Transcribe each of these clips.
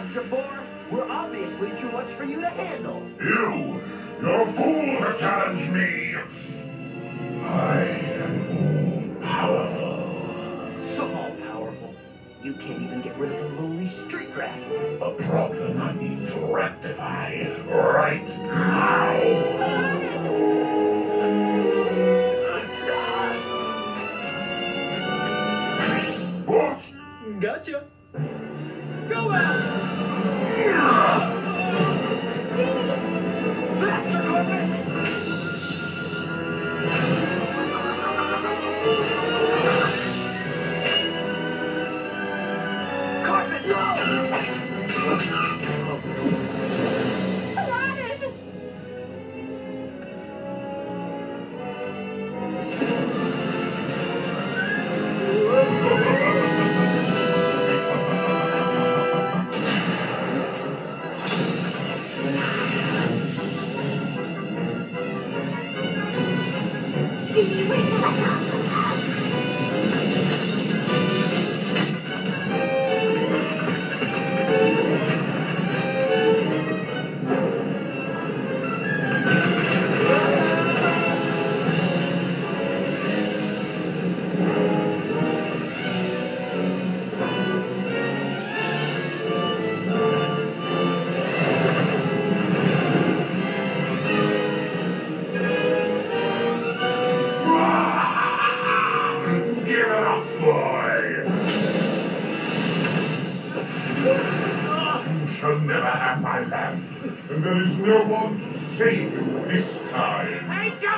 up. We're obviously too much for you to handle. You! You're a fool to challenge me! I am all powerful. So all powerful. You can't even get rid of the lowly street rat. A problem I need to rectify right now. What? Gotcha. Go out! Wait shall never have my lamp, and there is no one to save you this time.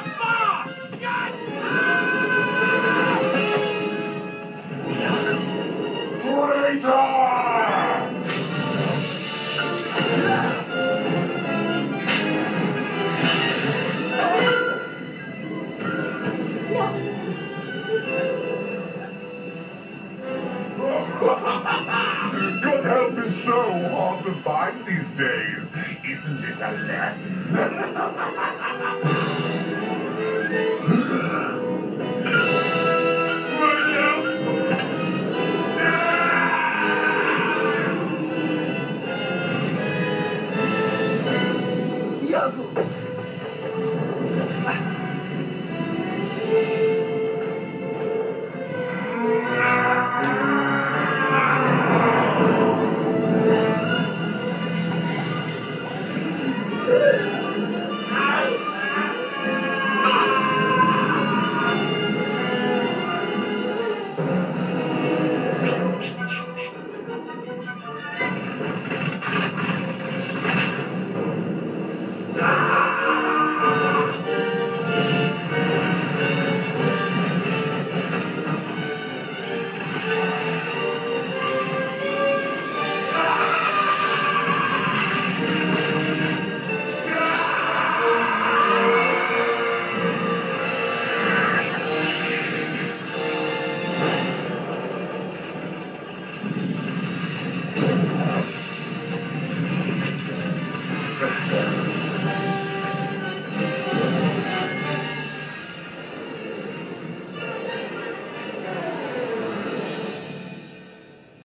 hard to find these days. Isn't it, Aladdin? Yogurt.